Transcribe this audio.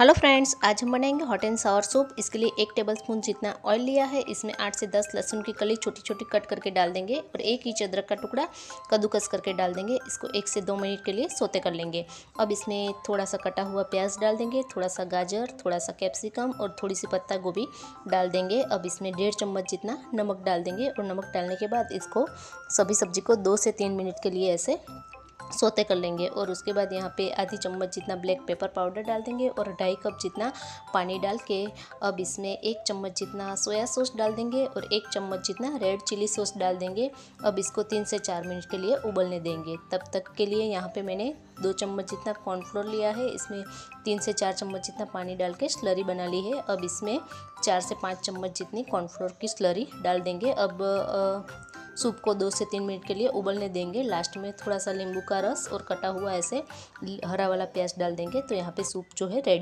Hello friends, आज हम बनाएँगे हॉट एंड सावर सूप इसके लिए एक टेबलस्पून जितना ऑयल लिया है, इसमें आठ से दस लहसुन की कली छोटी छोटी कट करके डाल देंगे और एक इंच अदरक का टुकड़ा कद्दूकस करके डाल देंगे। इसको एक से दो मिनट के लिए सोते कर लेंगे। अब इसमें थोड़ा सा कटा हुआ प्याज डाल देंगे थोड़ा सा गाजर थोड़ा सा कैप्सिकम और थोड़ी सी पत्ता गोभी डाल देंगे। अब इसमें डेढ़ चम्मच जितना नमक डाल देंगे और नमक डालने के बाद इसको सभी सब्ज़ी को दो से तीन मिनट के लिए ऐसे सोते कर लेंगे और उसके बाद यहाँ पे आधी चम्मच जितना ब्लैक पेपर पाउडर डाल देंगे और ढाई कप जितना पानी डाल के अब इसमें एक चम्मच जितना सोया सॉस डाल देंगे और एक चम्मच जितना रेड चिली सॉस डाल देंगे। अब इसको तीन से चार मिनट के लिए उबलने देंगे। तब तक के लिए यहाँ पे मैंने दो चम्मच जितना कॉर्नफ्लोर लिया है, इसमें तीन से चार चम्मच जितना पानी डाल के स्लरी बना ली है। अब इसमें चार से पाँच चम्मच जितनी कॉर्नफ्लोर की स्लरी डाल देंगे। अब सूप को दो से तीन मिनट के लिए उबलने देंगे। लास्ट में थोड़ा सा नींबू का रस और कटा हुआ ऐसे हरा वाला प्याज डाल देंगे। तो यहाँ पे सूप जो है रेडी